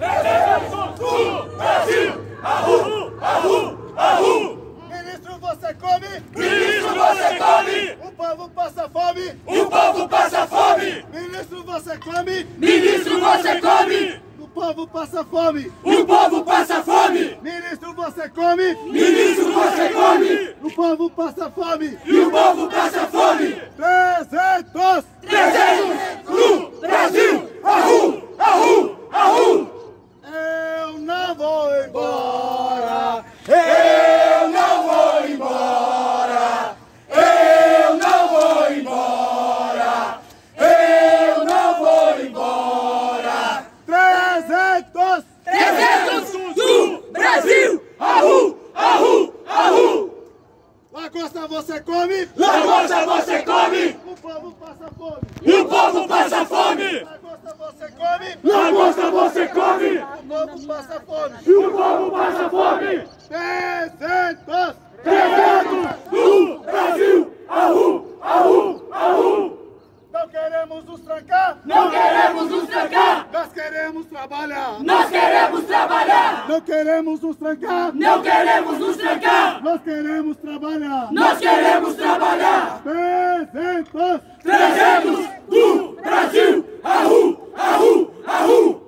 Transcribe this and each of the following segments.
300 do Brasil! Arru, arru, arru! Ministro, você come? Ministro, você come! O povo passa fome! O povo passa fome! Ministro, você come? Ministro, você come! O povo passa fome! O povo passa fome! Ministro, você come? Ministro, você come! O povo passa fome! E o povo passa fome! 300! 300 do Brasil! Arru, arru, arru! Eu não vou embora! Eu não vou embora! Eu não vou embora! Eu não vou embora! 300! 300 do Brasil! Arru, arru, arru! Lagosta, você come? Lagosta você come! O povo passa fome! E o povo passa fome! Lagosta, você come? Lagosta você come! O povo passa fome! E o povo passa fome! 300! 300 do Brasil! Arru, arru, arru! Não queremos nos trancar! Não queremos nos trancar! Nós queremos trabalhar! Nós queremos trabalhar! Não queremos nos trancar! Não queremos nos trancar! Nós queremos trabalhar! Nós queremos trabalhar! 300! 300 do Brasil! Arru, arru, arru!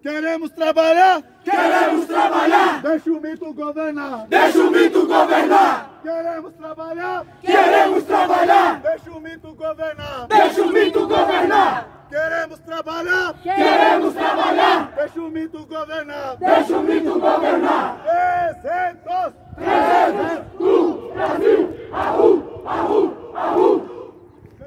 Queremos trabalhar! Queremos trabalhar! Deixa o mito governar! Deixa o mito governar! Queremos trabalhar! Queremos trabalhar! Deixa o mito governar! Deixa o mito governar! Queremos trabalhar! Queremos trabalhar! Deixa o mito governar! Deixa o mito governar! 300! 300 do Brasil! Arru, arru, arru!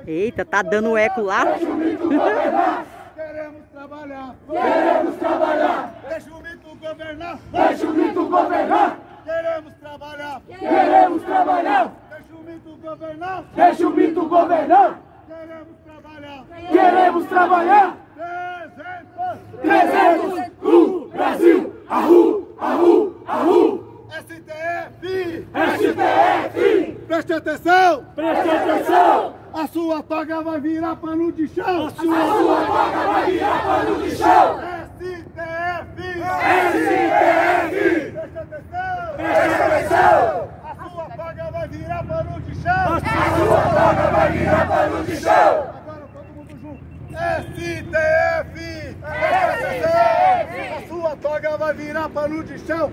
Eita, tá dando eco lá. Deixa o mito governar! Queremos trabalhar! Queremos trabalhar! Deixa o mito governar! Deixa o mito governar! Queremos trabalhar! Queremos trabalhar! Deixa o mito governar! Deixa o mito governar! Queremos trabalhar! Queremos trabalhar! 300! 300 do Brasil! Arru, arru, arru! STF! STF! Preste atenção! Preste atenção! A sua toga vai virar pano de chão! A sua toca vai virar pano de chão! STF! STF! Preste atenção! Preste atenção! A sua toga vai virar pano de chão! A sua toca vai virar pano de chão! Agora todo mundo junto! STF! A sua toga vai virar pano de chão!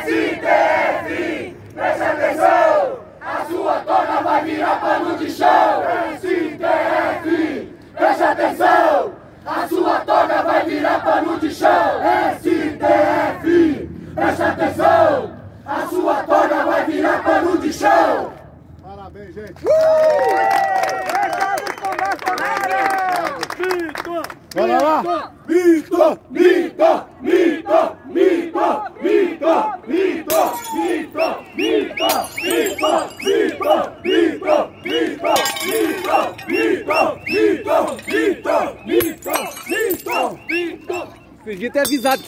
STF! Preste atenção! A sua toga vai virar pano de chão! STF! Preste atenção! A sua toga vai virar pano de chão! STF! Preste atenção! A sua toga vai virar pano de chão! Parabéns, gente! Bora lá! Mito, mito, mito, mito, mito, mito, mito, mito, mito, mito, mito, mito, mito, mito, mito, mito, mito, mito. Podia ter avisado.